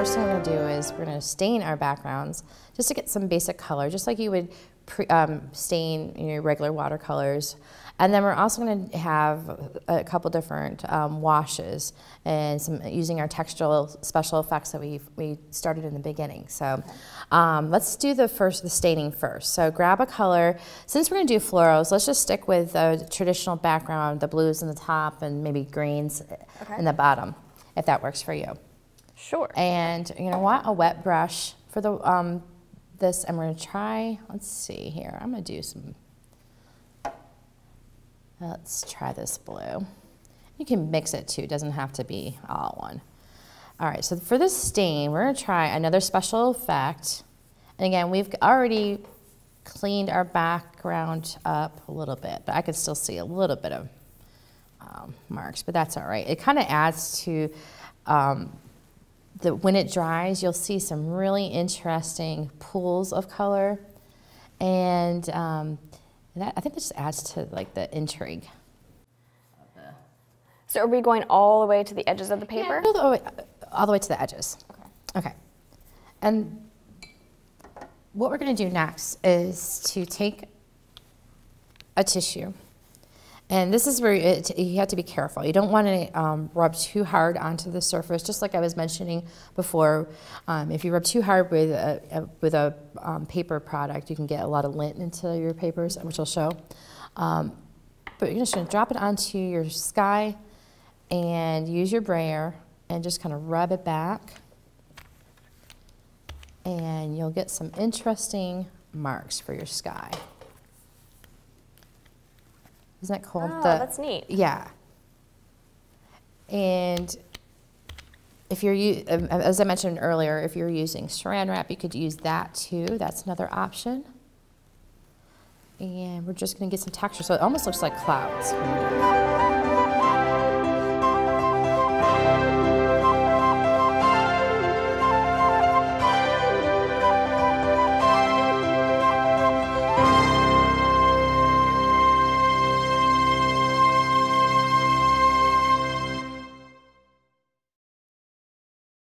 first thing we're gonna do is we're gonna stain our backgrounds just to get some basic color, just like you would pre, um, stain your regular watercolors. And then we're also going to have a couple different um, washes and some using our textural special effects that we we started in the beginning. So um, let's do the first the staining first. So grab a color. Since we're going to do florals, let's just stick with the traditional background, the blues in the top and maybe greens okay. in the bottom, if that works for you. Sure. And you know what? A wet brush for the um, this. I'm going to try. Let's see here. I'm going to do some Let's try this blue. You can mix it too, it doesn't have to be all one. All right, so for this stain, we're gonna try another special effect. And again, we've already cleaned our background up a little bit, but I can still see a little bit of um, marks, but that's all right. It kind of adds to um, the, when it dries, you'll see some really interesting pools of color. And um, that, I think that just adds to like the intrigue. So are we going all the way to the edges of the paper? Yeah, all, the way, all the way to the edges. Okay. Okay. And what we're going to do next is to take a tissue and this is where it, you have to be careful. You don't want to um, rub too hard onto the surface, just like I was mentioning before. Um, if you rub too hard with a, a with a um, paper product, you can get a lot of lint into your papers, which I'll show. Um, but you're just going to drop it onto your sky and use your brayer and just kind of rub it back. And you'll get some interesting marks for your sky. Isn't that cool? Oh, the, that's neat. Yeah. And if you're, um, as I mentioned earlier, if you're using saran wrap, you could use that too. That's another option. And we're just going to get some texture. So it almost looks like clouds.